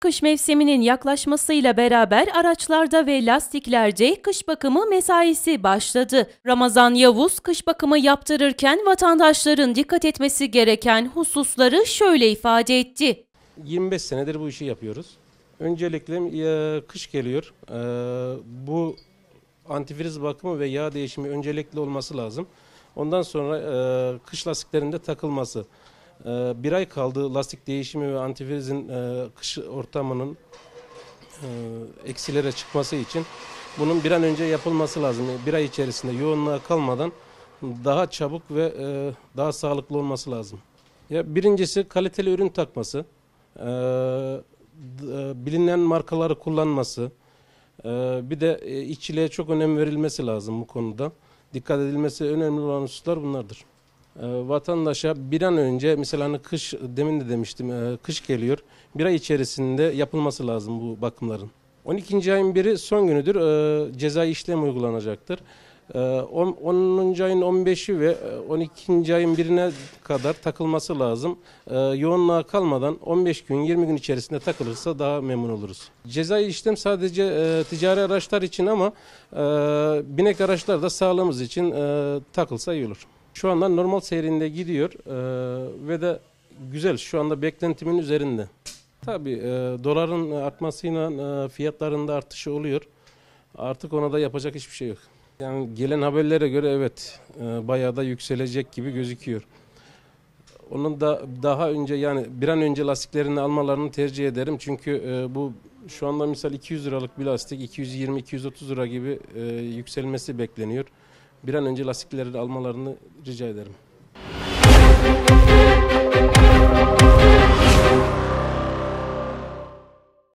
Kış mevsiminin yaklaşmasıyla beraber araçlarda ve lastiklerde kış bakımı mesaisi başladı. Ramazan Yavuz kış bakımı yaptırırken vatandaşların dikkat etmesi gereken hususları şöyle ifade etti. 25 senedir bu işi yapıyoruz. Öncelikle e, kış geliyor. E, bu antifriz bakımı ve yağ değişimi öncelikli olması lazım. Ondan sonra e, kış lastiklerinde takılması. E, bir ay kaldı lastik değişimi ve antifrizin e, kış ortamının e, eksilere çıkması için bunun bir an önce yapılması lazım. Bir ay içerisinde yoğunluğa kalmadan daha çabuk ve e, daha sağlıklı olması lazım. Ya birincisi kaliteli ürün takması, bilinen markaları kullanması, bir de işçiliğe çok önem verilmesi lazım bu konuda. Dikkat edilmesi önemli olan hususlar bunlardır. E, vatandaşa bir an önce mesela hani kış demin de demiştim e, kış geliyor. Bir ay içerisinde yapılması lazım bu bakımların. 12. ayın biri son günüdür. E, cezai işlem uygulanacaktır. E, on- 10. ayın 15'i ve e, 12. ayın birine kadar takılması lazım. E, yoğunluğa kalmadan 15 gün 20 gün içerisinde takılırsa daha memnun oluruz. Cezai işlem sadece e, ticari araçlar için ama e, binek araçlar da sağlığımız için e, takılsa iyi olur. Şu anda normal seyrinde gidiyor e, ve de güzel şu anda beklentimin üzerinde. Tabii e, doların artmasıyla e, fiyatlarında artışı oluyor. Artık ona da yapacak hiçbir şey yok. Yani gelen haberlere göre evet e, bayağı da yükselecek gibi gözüküyor. Onun da daha önce yani bir an önce lastiklerini almalarını tercih ederim. Çünkü bu şu anda misal 200 liralık bir lastik 220-230 lira gibi yükselmesi bekleniyor. Bir an önce lastikleri almalarını rica ederim.